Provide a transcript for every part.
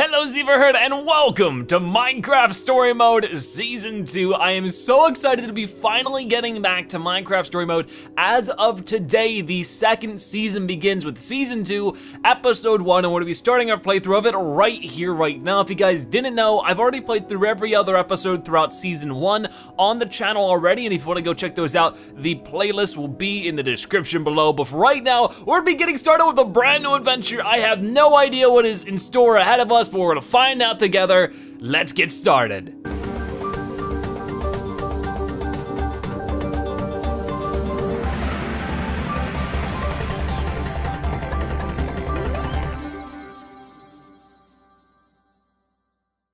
Hello Zebra Herd and welcome to Minecraft Story Mode Season 2. I am so excited to be finally getting back to Minecraft Story Mode. As of today, the second season begins with Season 2, Episode 1, and we're gonna be starting our playthrough of it right here, right now. If you guys didn't know, I've already played through every other episode throughout Season 1 on the channel already, and if you wanna go check those out, the playlist will be in the description below. But for right now, we're gonna be getting started with a brand new adventure. I have no idea what is in store ahead of us, but we're gonna find out together. Let's get started.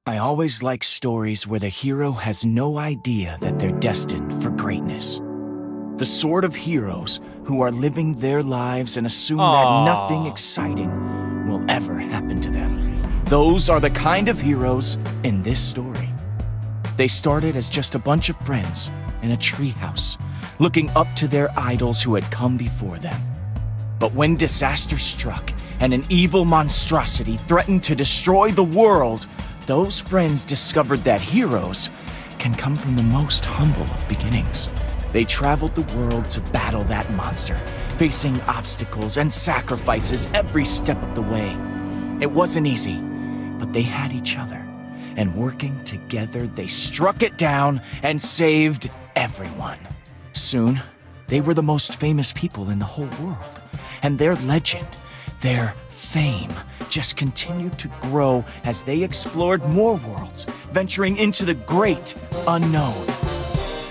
I always like stories where the hero has no idea that they're destined for greatness. The sort of heroes who are living their lives and assume Aw. that nothing exciting will ever happen to them. Those are the kind of heroes in this story. They started as just a bunch of friends in a treehouse, looking up to their idols who had come before them. But when disaster struck and an evil monstrosity threatened to destroy the world, those friends discovered that heroes can come from the most humble of beginnings. They traveled the world to battle that monster, facing obstacles and sacrifices every step of the way. It wasn't easy, but they had each other, and working together, they struck it down and saved everyone. Soon, they were the most famous people in the whole world, and their legend, their fame, just continued to grow as they explored more worlds, venturing into the great unknown.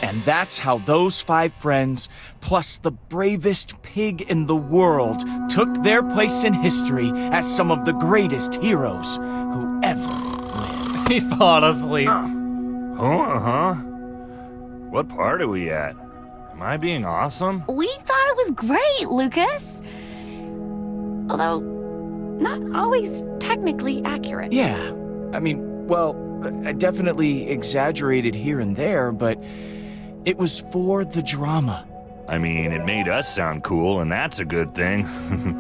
And that's how those five friends, plus the bravest pig in the world, took their place in history as some of the greatest heroes who ever lived. He's falling asleep. Oh, huh? What part are we at? Am I being awesome? We thought it was great, Lucas. Although, not always technically accurate. Yeah, I mean, well, I definitely exaggerated here and there, but it was for the drama. I mean, it made us sound cool, and that's a good thing.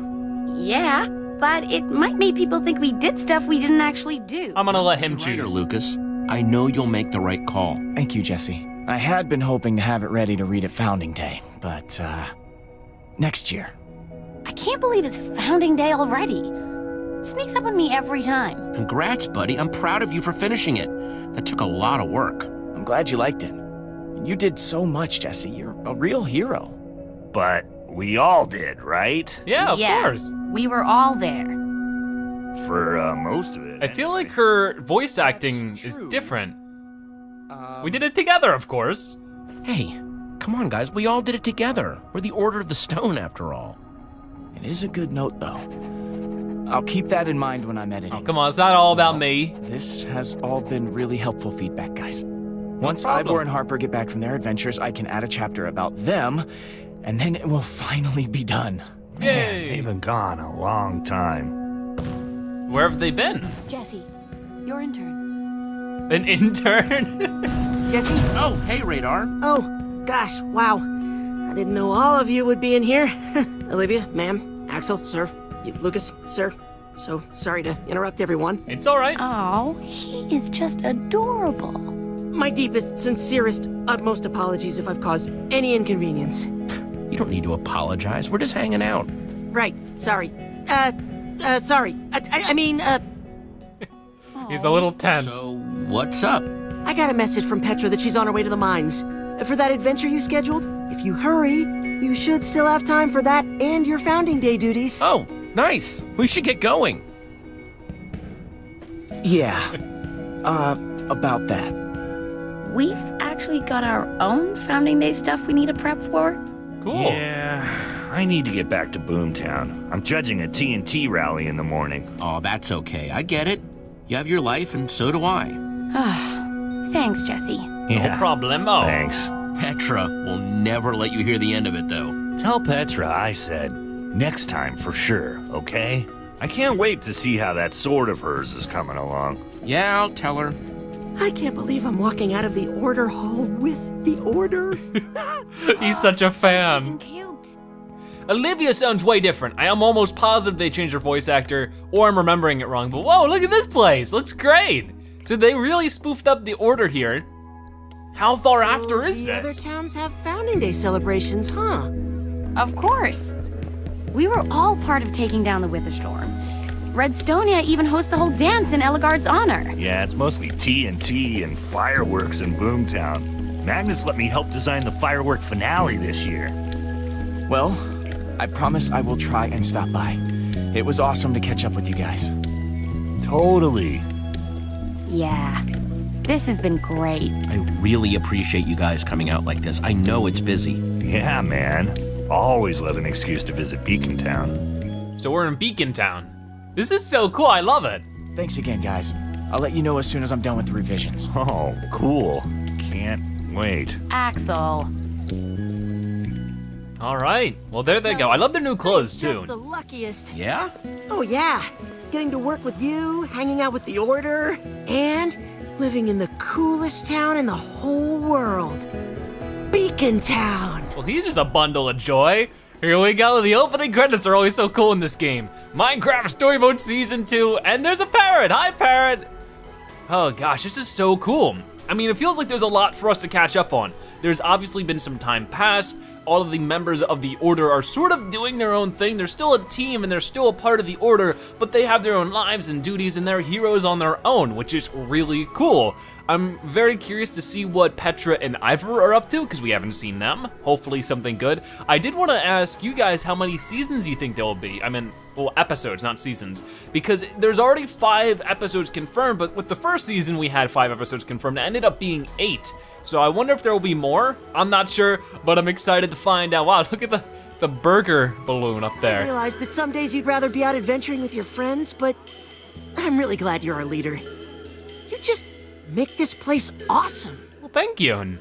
Yeah, but it might make people think we did stuff we didn't actually do. I'm gonna let him Writer, choose. Lucas. I know you'll make the right call. Thank you, Jesse. I had been hoping to have it ready to read at Founding Day, but, uh, next year. I can't believe it's founding day already. It sneaks up on me every time. Congrats, buddy. I'm proud of you for finishing it. That took a lot of work. I'm glad you liked it. You did so much, Jesse. You're a real hero. but we all did, right? Yeah, of yeah, course. We were all there. For uh, most of it. I feel like her voice acting is different. Um, We did it together, of course. Hey, come on, guys. We all did it together. We're the Order of the Stone, after all. It is a good note, though. I'll keep that in mind when I'm editing. Oh, come on, it's not all about me. This has all been really helpful feedback, guys. Once problem. Ivor and Harper get back from their adventures, I can add a chapter about them, and then it will finally be done. Man, Yay! they've been gone a long time. Where have they been? Jesse, your intern. An intern? Jesse? Oh, hey, Radar. Oh, gosh, wow. I didn't know all of you would be in here. Olivia, ma'am, Axel, sir, you- Lucas, sir. So sorry to interrupt everyone. it's all right. Oh, he is just adorable. My deepest, sincerest, utmost apologies if I've caused any inconvenience. You don't need to apologize. We're just hanging out. Right, sorry. Uh, uh, sorry. I, I, I mean, uh, He's a little tense. So, what's up? I got a message from Petra that she's on her way to the mines. For that adventure you scheduled, if you hurry, you should still have time for that and your founding day duties. Oh, nice. We should get going. Yeah. Uh, about that. We've actually got our own founding day stuff we need to prep for. cool. Yeah, I need to get back to Boomtown. I'm judging a TNT rally in the morning. Oh, that's okay. I get it. You have your life, and so do I. Thanks, Jesse. No Yeah, problemo. Oh. thanks. Petra will never let you hear the end of it, though. Tell Petra I said next time for sure, okay? I can't wait to see how that sword of hers is coming along. Yeah, I'll tell her. I can't believe I'm walking out of the order hall with the order. He's such a fan. Cute. Olivia sounds way different. I am almost positive they changed her voice actor, or I'm remembering it wrong, but whoa, look at this place, looks great. So they really spoofed up the order here. How far So after is the this? other towns have Founding Day celebrations, huh? Of course. We were all part of taking down the Witherstorm. Redstonia even hosts a whole dance in Ellegaard's honor. Yeah, it's mostly TNT and fireworks in Boomtown. Magnus let me help design the firework finale this year. Well, I promise I will try and stop by. It was awesome to catch up with you guys. Totally. Yeah, this has been great. I really appreciate you guys coming out like this. I know it's busy. Yeah, man. Always love an excuse to visit Beacon Town. So we're in Beacon Town. This is so cool, I love it. Thanks again, guys. I'll let you know as soon as I'm done with the revisions. Oh, cool. Can't wait. Axel. All right, well there they go. I love their new clothes Just too. the luckiest. Yeah? Oh yeah, getting to work with you, hanging out with the Order, and living in the coolest town in the whole world. Beacon Town. Well, he's just a bundle of joy. Here we go. The opening credits are always so cool in this game. Minecraft Story Mode Season 2, and there's a parrot. Hi, parrot. Oh gosh, this is so cool. I mean, it feels like there's a lot for us to catch up on. There's obviously been some time past. All of the members of the Order are sort of doing their own thing. They're still a team and they're still a part of the Order, but they have their own lives and duties and they're heroes on their own, which is really cool. I'm very curious to see what Petra and Ivor are up to because we haven't seen them. Hopefully something good. I did want to ask you guys how many seasons you think there will be. I mean, well, episodes, not seasons, because there's already five episodes confirmed, but with the first season we had five episodes confirmed, it ended up being eight. So I wonder if there will be more. I'm not sure, but I'm excited to find out. Wow, look at the, the burger balloon up there. I realize that some days you'd rather be out adventuring with your friends, but I'm really glad you're our leader. You just make this place awesome. Well, thank you.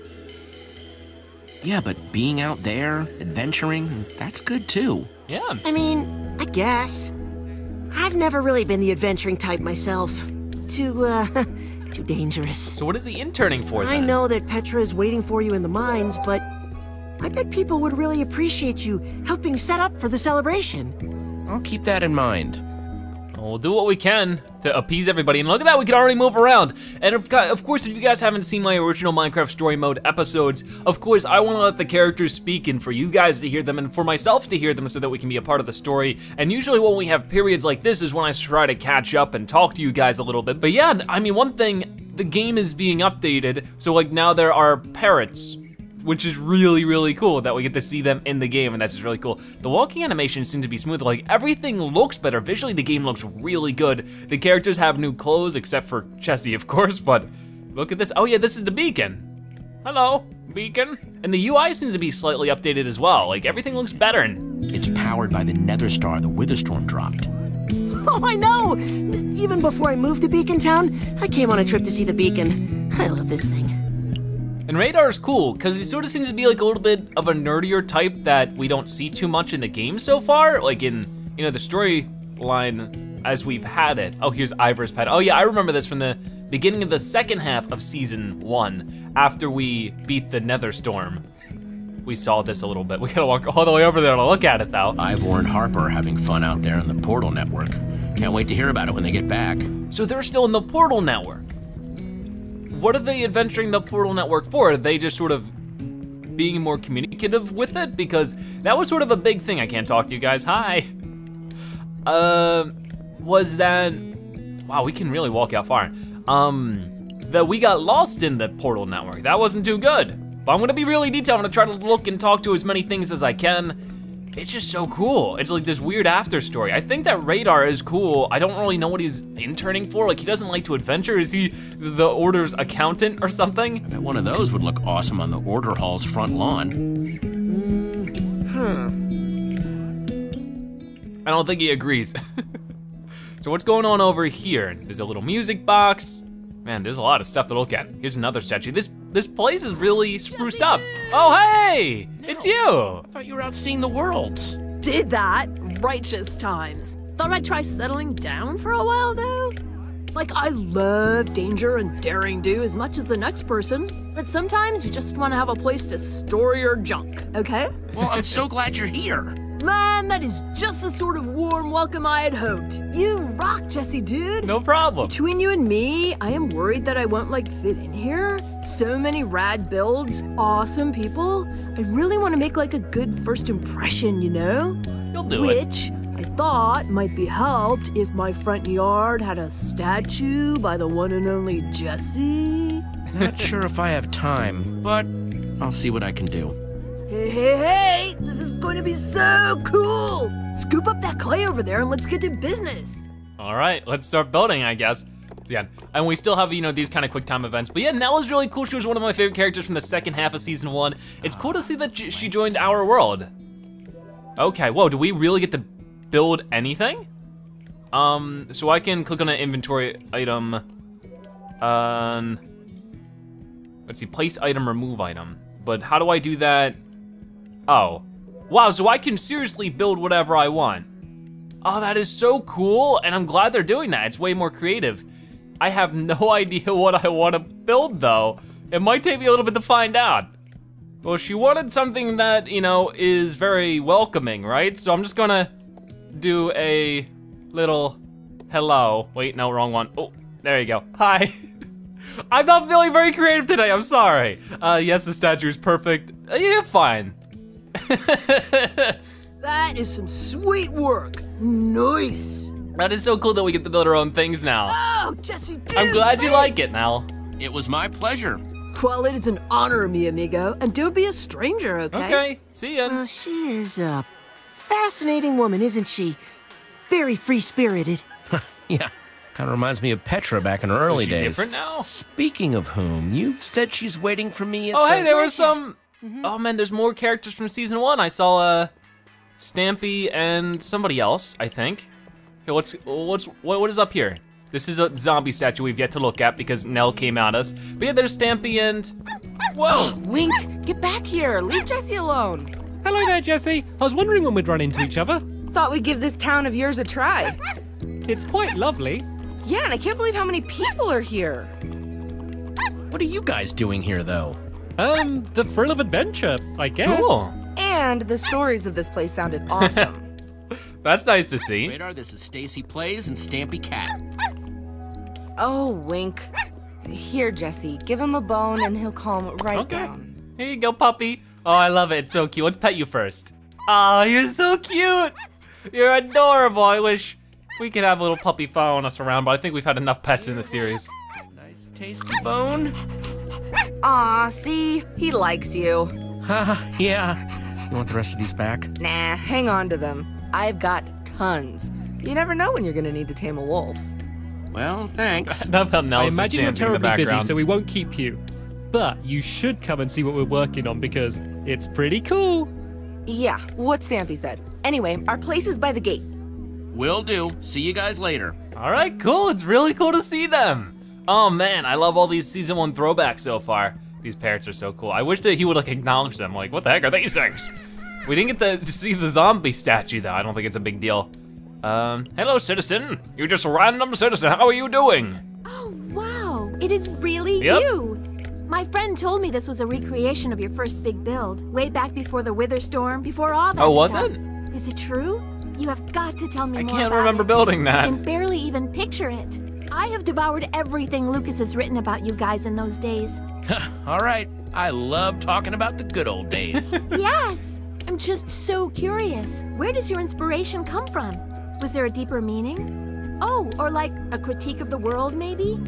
Yeah, but being out there, adventuring, that's good too. Yeah. I mean, I guess. I've never really been the adventuring type myself. Too, uh, too dangerous. So what is he interning for I know that Petra is waiting for you in the mines, but I bet people would really appreciate you helping set up for the celebration. I'll keep that in mind. We'll do what we can to appease everybody. And look at that, we can already move around. And of, of course, if you guys haven't seen my original Minecraft Story Mode episodes, of course, I wanna let the characters speak and for you guys to hear them and for myself to hear them so that we can be a part of the story. And usually when we have periods like this is when I try to catch up and talk to you guys a little bit. But yeah, I mean, one thing, the game is being updated. So like now there are parrots which is really, really cool that we get to see them in the game, and that's just really cool. The walking animation seems to be smooth, like everything looks better. Visually, the game looks really good. The characters have new clothes, except for Chesty, of course, but look at this. Oh yeah, this is the beacon. Hello, beacon. And the UI seems to be slightly updated as well. Like everything looks better. And It's powered by the Nether Star the Witherstorm dropped. Oh, I know! Even before I moved to Beacon Town, I came on a trip to see the beacon. I love this thing. And Radar is cool, because he sort of seems to be like a little bit of a nerdier type that we don't see too much in the game so far. Like in, you know, the storyline as we've had it. Oh, here's Ivor's pet. Oh yeah, I remember this from the beginning of the second half of season one, after we beat the Nether Storm. We saw this a little bit. We gotta walk all the way over there to look at it though. Ivor and Harper are having fun out there in the Portal Network. Can't wait to hear about it when they get back. So they're still in the Portal Network. What are they adventuring the Portal Network for? Are they just sort of being more communicative with it? Because that was sort of a big thing. I can't talk to you guys. Hi. Uh, was that? Wow, we can really walk out far. Um, that we got lost in the Portal Network. That wasn't too good. But I'm gonna be really detailed. I'm gonna try to look and talk to as many things as I can. It's just so cool. It's like this weird after story. I think that Radar is cool. I don't really know what he's interning for. Like he doesn't like to adventure. Is he the Order's accountant or something? I Bet one of those would look awesome on the Order Hall's front lawn. Hmm. I don't think he agrees. so what's going on over here? There's a little music box. Man, there's a lot of stuff to look at. Here's another statue. This this place is really spruced up. Oh hey, it's you. I thought you were out seeing the worlds. Did that? Righteous times. Thought I'd try settling down for a while though. Like, I love danger and daring do as much as the next person, but sometimes you just want to have a place to store your junk, okay? Well, I'm so glad you're here. Man, that is just the sort of warm welcome I had hoped. You rock, Jesse, dude. No problem. Between you and me, I am worried that I won't like fit in here. So many rad builds, awesome people. I really want to make like a good first impression, you know? You'll do it. Which I thought might be helped if my front yard had a statue by the one and only Jesse. Not sure if I have time, but I'll see what I can do. Hey, hey, hey! Going to be so cool! Scoop up that clay over there and let's get to business. All right, let's start building, I guess. So yeah, and we still have, you know, these kind of quick time events. But yeah, Nell Nella's really cool. She was one of my favorite characters from the second half of season one. It's cool to see that she joined our world. Okay, whoa, do we really get to build anything? Um, so I can click on an inventory item. Um, let's see, place item, remove item. But how do I do that? Oh, wow, so I can seriously build whatever I want. Oh, that is so cool, and I'm glad they're doing that. It's way more creative. I have no idea what I want to build, though. It might take me a little bit to find out. Well, she wanted something that, you know, is very welcoming, right? So I'm just gonna do a little hello. Wait, no, wrong one. Oh, there you go. Hi. I'm not feeling very creative today, I'm sorry. Uh, yes, the statue is perfect. Uh, yeah, fine. That is some sweet work. Nice. That is so cool that we get to build our own things now. Oh, Jesse, dude. I'm glad you like it thanks. now. It was my pleasure. Well, it is an honor, mi amigo, and don't be a stranger, okay? Okay, see ya. Well, she is a fascinating woman, isn't she? Very free spirited. Yeah, kind of reminds me of Petra back in her early Is she days. different now? Speaking of whom, you said she's waiting for me at Oh, the... hey, there were some. Oh man, there's more characters from season one. I saw uh, Stampy and somebody else. I think. Here, what's what's what, what is up here? This is a zombie statue we've yet to look at because Nell came at us. But yeah, there's Stampy and. Whoa! Wink, get back here. Leave Jesse alone. Hello there, Jesse. I was wondering when we'd run into each other. Thought we'd give this town of yours a try. It's quite lovely. Yeah, and I can't believe how many people are here. What are you guys doing here, though? Um, the thrill of adventure, I guess. Cool. And the stories of this place sounded awesome. That's nice to see. Radar, this is Stacy Plays and Stampy Cat. oh, Wink. Here, Jesse, give him a bone and he'll calm right Okay. down. Here you go, puppy. Oh, I love it. It's so cute. Let's pet you first. Oh, you're so cute. You're adorable. I wish we could have a little puppy following us around, but I think we've had enough pets in the series. Nice tasty bone. Aw, see? He likes you. Haha, yeah. You want the rest of these back? Nah, hang on to them. I've got tons. You never know when you're gonna need to tame a wolf. Well, thanks. Enough about I Nell's just imagine you're dancing in the terribly busy, so we won't keep you. But you should come and see what we're working on because it's pretty cool. Yeah, what Stampy said. Anyway, our place is by the gate. Will do. See you guys later. All right, cool. It's really cool to see them. Oh man, I love all these season one throwbacks so far. These parrots are so cool. I wish that he would like acknowledge them. Like, what the heck are these things? We didn't get to see the zombie statue though. I don't think it's a big deal. Um, hello, citizen. You're just a random citizen. How are you doing? Oh, wow. It is really Yep. you. My friend told me this was a recreation of your first big build, way back before the Wither Storm, before all that Oh, was stuff. it? Is it true? You have got to tell me I more can't remember it. building I can barely even picture it. I have devoured everything Lucas has written about you guys in those days. All right. I love talking about the good old days. yes! I'm just so curious. Where does your inspiration come from? Was there a deeper meaning? Oh, or like a critique of the world, maybe?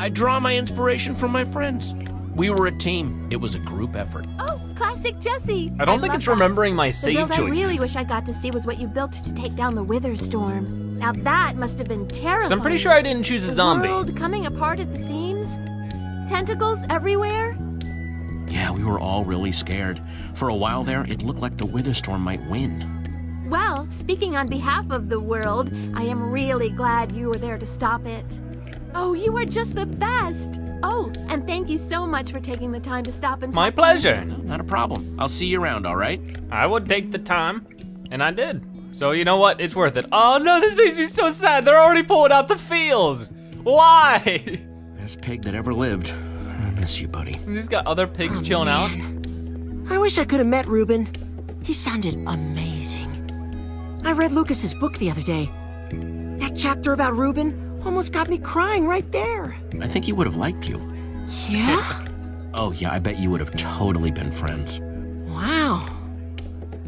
I draw my inspiration from my friends. We were a team. It was a group effort. Oh, classic Jesse. I don't think it's that. remembering my save The save build choices. I really wish I got to see was what you built to take down the Wither Storm. Now that must have been terrifying. 'Cause I'm pretty sure I didn't choose a the zombie. world coming apart at the seams. Tentacles everywhere. Yeah, we were all really scared. For a while there, it looked like the Witherstorm might win. Well, speaking on behalf of the world, I am really glad you were there to stop it. Oh, you are just the best. Oh, and thank you so much for taking the time to stop and My talk to me. pleasure. Not a problem. I'll see you around, all right? I would take the time, and I did. So you know what? It's worth it. Oh no, this makes me so sad. They're already pulling out the fields. Why? Best pig that ever lived. I miss you, buddy. He's got other pigs oh, chilling out. I wish I could have met Reuben. He sounded amazing. I read Lucas's book the other day. That chapter about Reuben almost got me crying right there. I think he would have liked you. Yeah? Oh, yeah, I bet you would have totally been friends. wow.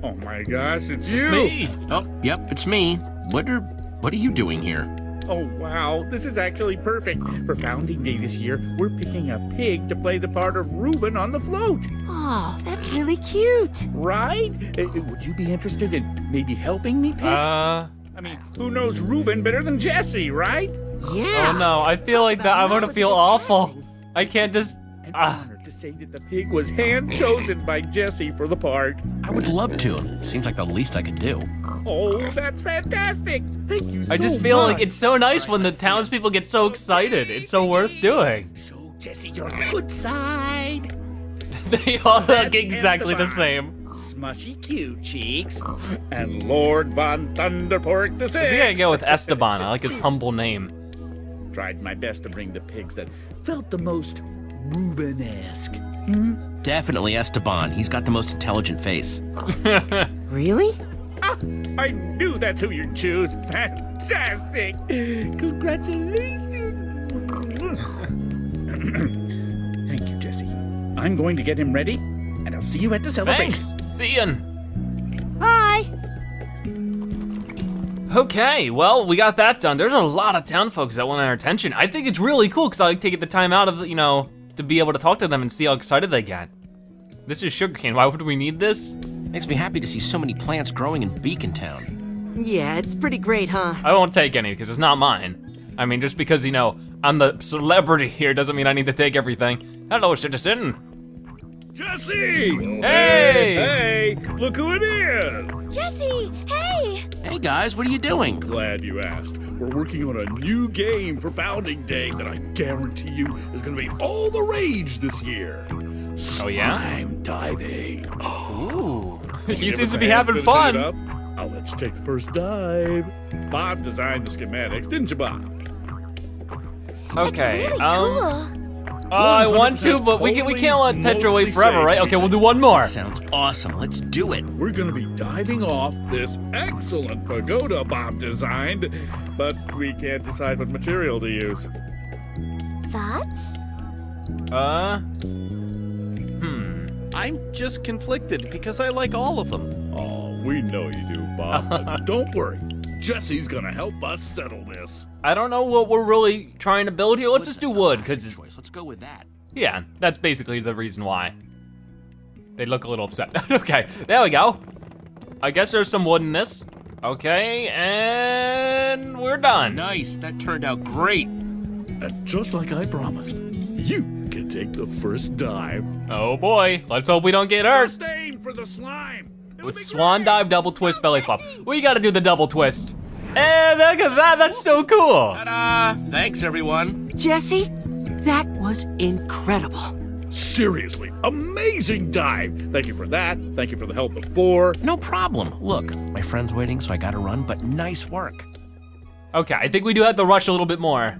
Oh my gosh, it's you! It's me. Oh, yep, it's me. What are what are you doing here? Oh wow, this is actually perfect. For Founding Day this year, we're picking a pig to play the part of Reuben on the float. Oh, that's really cute. Right? Uh, uh, would you be interested in maybe helping me pick? Uh, I mean, who knows Reuben better than Jesse, right? Yeah. oh no, I feel like that. I'm gonna feel awful. I can't just. An Ah. honor to say that the pig was hand chosen by Jesse for the part. I would love to. Seems like the least I could do. Oh, that's fantastic! Thank you so I just feel like it's so nice when the townspeople get so excited. It's so worth doing. Show Jesse your good side. They all look exactly the Esteban. same. Smushy cute cheeks. And Lord Von Thunderpork the I think I go with Esteban. I like his humble name. Tried my best to bring the pigs that felt the most Reuben-esque. Definitely Esteban. He's got the most intelligent face. Really? Ah, I knew that's who you'd choose. Fantastic! Congratulations! Thank you, Jesse. I'm going to get him ready, and I'll see you at the celebration. Thanks. See you. Bye. Okay, well, we got that done. There's a lot of town folks that want our attention. I think it's really cool because I like taking the time out of, you know, to be able to talk to them and see how excited they get. This is sugarcane. Why would we need this? Makes me happy to see so many plants growing in Beacon Town. Yeah, it's pretty great, huh? I won't take any because it's not mine. I mean, just because, you know, I'm the celebrity here doesn't mean I need to take everything. Hello, citizen. Jesse! Hey! Hey! Look who it is! Jesse, hey! Hey guys, what are you doing? Glad you asked. We're working on a new game for Founding Day that I guarantee you is gonna be all the rage this year. Oh, yeah? Slime diving. Ooh. You he seems to be having fun. up? I'll let you take the first dive. Bob designed the schematics, didn't you, Bob? Okay. Really um, cool. Uh, I want to, but we, can, we can't let Petra wait forever, right? Okay, we'll do one more. Sounds awesome. Let's do it. We're gonna be diving off this excellent pagoda Bob designed, but we can't decide what material to use. Thoughts? Uh. Hmm. I'm just conflicted because I like all of them. Oh, we know you do, Bob. but don't worry. Jesse's gonna help us settle this. I don't know what we're really trying to build here. Let's just do wood, Classic because, choice. Let's go with that. yeah, that's basically the reason why. They look a little upset. okay, there we go. I guess there's some wood in this. Okay, and we're done. Nice. That turned out great. And just like I promised, you can take the first dive. Oh boy, let's hope we don't get hurt. First aim for the slime. It'll With swan great. dive, double twist, belly flop. We gotta do the double twist. And look at that, that's so cool. Ta-da! Thanks, everyone. Jesse, that was incredible. Seriously, amazing dive. Thank you for that. Thank you for the help before. No problem. Look, my friend's waiting, so I gotta run, but nice work. Okay, I think we do have to rush a little bit more.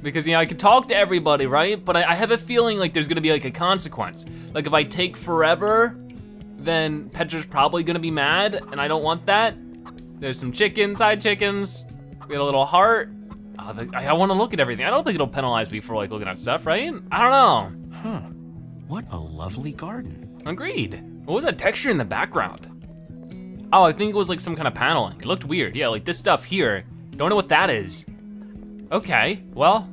Because, you know, I could talk to everybody, right? But I, I have a feeling like there's gonna be like a consequence. Like if I take forever, then Petra's probably gonna be mad, and I don't want that. There's some chickens, side chickens. We got a little heart. Oh, the, I, I wanna look at everything. I don't think it'll penalize me for like looking at stuff, right? I don't know. Huh. What a lovely garden. Agreed. What was that texture in the background? Oh, I think it was like some kind of paneling. It looked weird. Yeah, like this stuff here. Don't know what that is. Okay, well,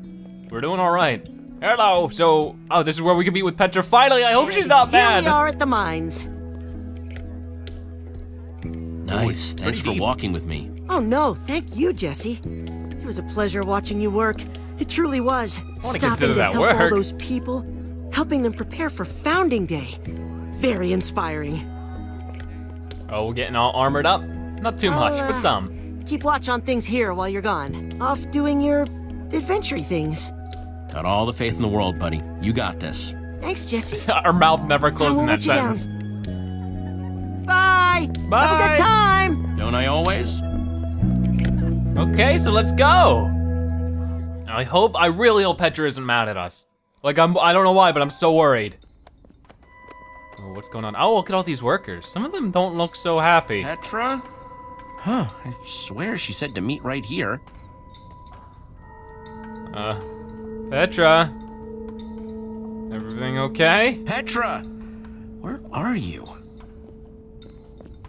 we're doing all right. Hello, so, oh, this is where we can meet with Petra. Finally, I hope she's not Here we are at the mines. Nice. Thanks for deep. walking with me. Oh no, thank you, Jesse. It was a pleasure watching you work. It truly was. Stopping to that help all those people, helping them prepare for Founding Day. Very inspiring. Oh, we're getting all armored up. Not too much, I'll, but uh, some. Keep watch on things here while you're gone. Off doing your adventure things. Got all the faith in the world, buddy. You got this. Thanks, Jesse. Our mouth never closed in that you down. Sentence. Bye. Have a good time. Don't I always? Okay, so let's go. I hope, I really hope Petra isn't mad at us. Like, I'm, I don't know why, but I'm so worried. what's going on? Oh, look at all these workers. Some of them don't look so happy. Petra? Huh, I swear she said to meet right here. Uh, Petra? Everything okay? Petra! Where are you?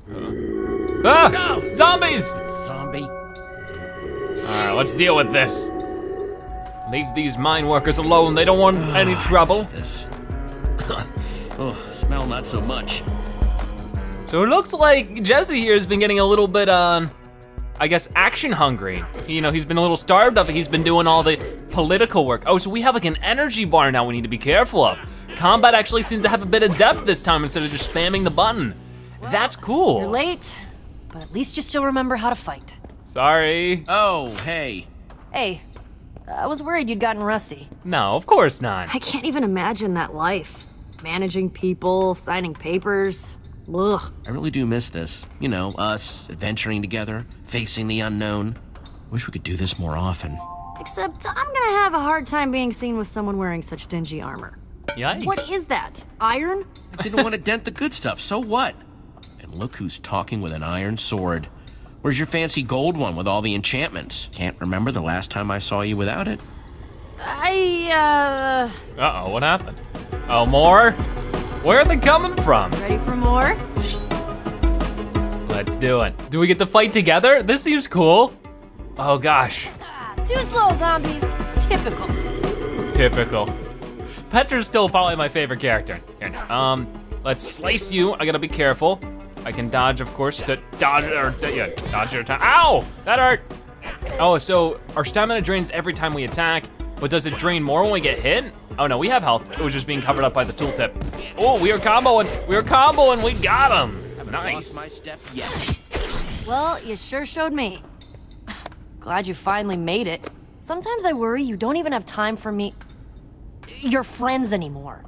Ah! Zombies! Zombie. Alright, let's deal with this. Leave these mine workers alone. They don't want any trouble. This. oh, smell not so much. So it looks like Jesse here has been getting a little bit, um, I guess, action hungry. You know, he's been a little starved of it. He's been doing all the political work. Oh, so we have like an energy bar now we need to be careful of. Combat actually seems to have a bit of depth this time instead of just spamming the button. That's cool. You're late, but at least you still remember how to fight. Sorry. Oh, hey. Hey, I was worried you'd gotten rusty. No, of course not. I can't even imagine that life. Managing people, signing papers. Ugh. I really do miss this. You know, us adventuring together, facing the unknown. Wish we could do this more often. Except I'm gonna have a hard time being seen with someone wearing such dingy armor. Yikes. What is that? Iron? I didn't want to dent the good stuff, so what? And look who's talking with an iron sword. Where's your fancy gold one with all the enchantments? Can't remember the last time I saw you without it. I, uh... Uh-oh, what happened? Oh, more? Where are they coming from? Ready for more? Let's do it. Do we get to fight together? This seems cool. Oh gosh, Too slow, zombies. Typical. typical. Petra's still probably my favorite character. Here now. Um, let's slice you. I gotta be careful. I can dodge, of course. To dodge or yeah, dodge your attack. Ow! That hurt. Oh, so our stamina drains every time we attack, but does it drain more when we get hit? Oh no, we have health. It was just being covered up by the tooltip. Oh, we are comboing. We are comboing. We got him. Nice. My step yet. Well, you sure showed me. Glad you finally made it. Sometimes I worry you don't even have time for me... your friends anymore.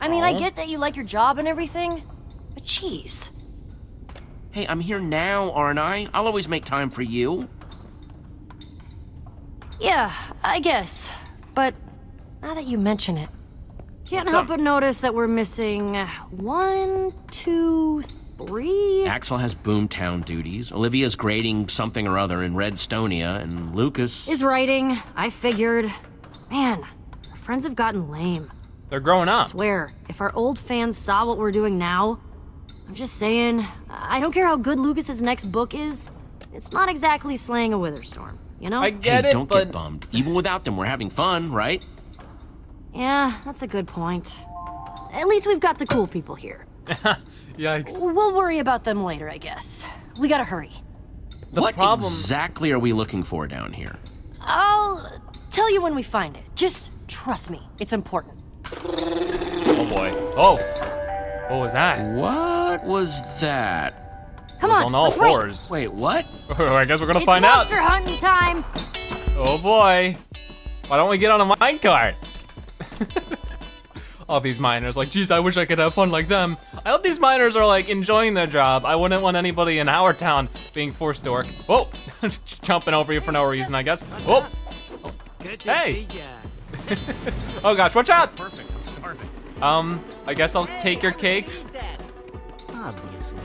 I mean, I get that you like your job and everything, but jeez. Hey, I'm here now, aren't I? I'll always make time for you. Yeah, I guess. But now that you mention it, can't What's help up? but notice that we're missing uh, one, two, three. Axel has Boomtown duties. Olivia's grading something or other in Redstonia, and Lucas. Is writing. I figured. Man, our friends have gotten lame. They're growing I up. swear, if our old fans saw what we're doing now, I'm just saying, I don't care how good Lucas's next book is, it's not exactly slaying a Witherstorm, you know? I get hey, it, don't but get bummed. Even without them, we're having fun, right? Yeah, that's a good point. At least we've got the cool people here. yikes. We'll worry about them later, I guess. We gotta hurry. The what problem. exactly are we looking for down here? I'll tell you when we find it. Just trust me, it's important. Oh boy. Oh. What was that? What was that? Come It was on, on all let's race. fours. Wait, what? I guess we're gonna It's find out. monster hunting time. Oh boy. Why don't we get on a minecart? All these miners, like, geez, I wish I could have fun like them. I hope these miners are like enjoying their job. I wouldn't want anybody in our town being forced to work. Whoa, jumping over you for no reason, I guess. Whoa, oh, Good to Hey. see ya. oh gosh, watch out. Perfect, I'm starving. Um, I guess I'll take your cake. Eat that. Obviously.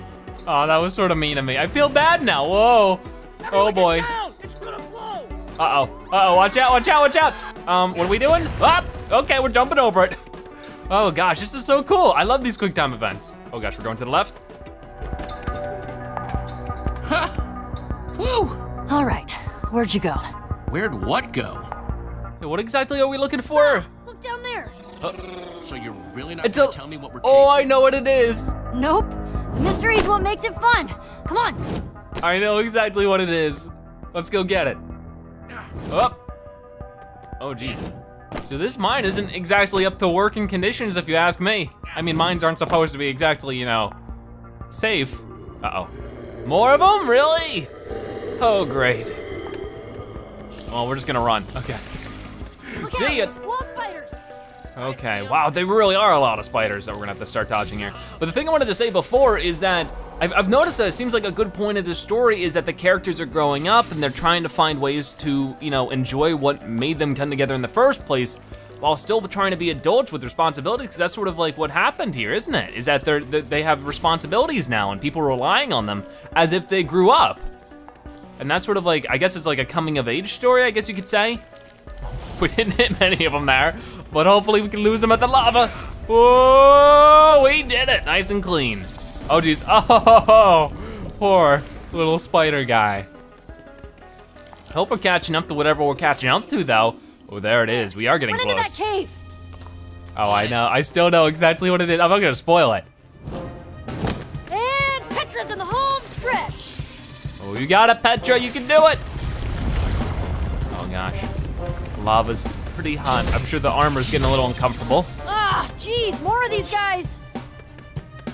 Oh, that was sort of mean of me. I feel bad now, whoa. Oh boy. Down! It's gonna blow! Uh-oh, uh-oh, watch out, watch out, watch out. Um, what are we doing? Ah, okay, we're jumping over it. Oh gosh, this is so cool. I love these quick time events. Oh gosh, we're going to the left. Woo! All right, where'd you go? Where'd what go? Hey, what exactly are we looking for? Look down there. So you're really not It's gonna a- tell me what we're Oh, I know what it is. Nope. The mystery is what makes it fun. Come on. I know exactly what it is. Let's go get it. Up. Oh, oh jeez. So this mine isn't exactly up to working conditions, if you ask me. I mean, mines aren't supposed to be exactly, you know, safe. Uh-oh. More of them? Really? Oh, great. Well, we're just gonna run. Okay. See ya. Okay, wow, they really are a lot of spiders that we're gonna have to start dodging here. But the thing I wanted to say before is that I've, I've noticed that it seems like a good point of the story is that the characters are growing up and they're trying to find ways to, you know, enjoy what made them come together in the first place. while still trying to be adults with responsibilities because that's sort of like what happened here, isn't it? Is that they're, they have responsibilities now and people are relying on them as if they grew up. And that's sort of like, I guess it's like a coming of age story, I guess you could say. We didn't hit many of them there, but hopefully we can lose them at the lava. Whoa, we did it, nice and clean. Oh geez, oh, poor little spider guy. I hope we're catching up to whatever we're catching up to though. Oh, there it is, we are getting Run close. cave. Oh, I know, I still know exactly what it is. I'm not gonna spoil it. And Petra's in the home stretch. Oh, you got it, Petra, you can do it. Oh gosh, lava's pretty hot. I'm sure the armor's getting a little uncomfortable. Ah, jeez, more of these guys.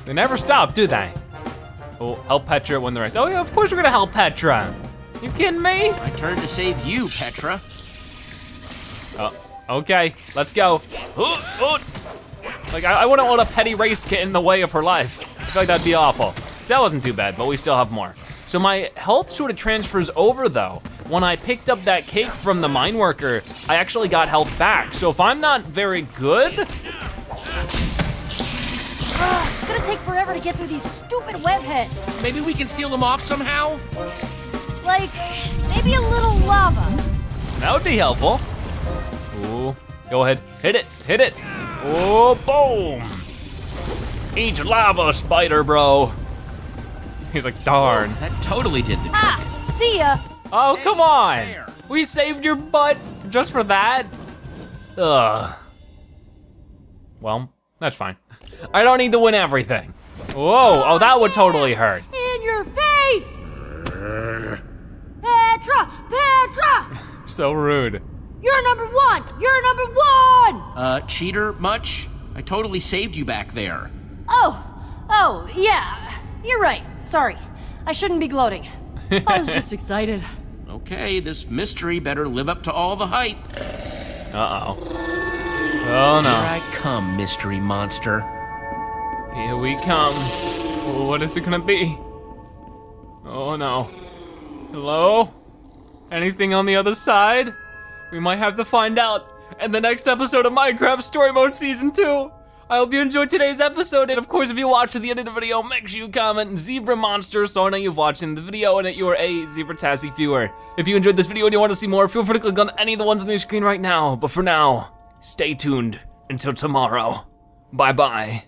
They never stop, do they? Oh, help Petra win the race. Oh yeah, of course we're gonna help Petra. You kidding me? My turn to save you, Petra. Oh, okay, let's go. Oh, oh. Like, I, I wouldn't let a petty race get in the way of her life. I feel like that'd be awful. That wasn't too bad, but we still have more. So my health sort of transfers over though. When I picked up that cake from the mine worker, I actually got health back. So if I'm not very good, Ah, it's gonna take forever to get through these stupid web heads. Maybe we can steal them off somehow? Like, maybe a little lava. that would be helpful. Ooh, go ahead, hit it, hit it. Oh, boom. Eat lava, spider bro. He's like, darn. That totally did the trick. Ah, see ya. Oh, come on. We saved your butt just for that? Ugh. Well, that's fine. I don't need to win everything. Whoa, oh, that would totally hurt. In your face. Petra, Petra. So rude. You're number one. You're number one. Uh, cheater, much? I totally saved you back there. Oh, oh, yeah. You're right. Sorry. I shouldn't be gloating. I was just excited. Okay, this mystery better live up to all the hype. Uh-oh. Oh no. Here I come, mystery monster. here we come. What is it gonna be? Oh no. Hello? Anything on the other side? We might have to find out in the next episode of Minecraft Story Mode Season 2. I hope you enjoyed today's episode, and of course, if you watched to the end of the video, make sure you comment Zebra Monster so I know you've watched in the video and that you are a Zebra-tastic viewer. If you enjoyed this video and you want to see more, feel free to click on any of the ones on your screen right now. But for now, stay tuned until tomorrow. Bye-bye.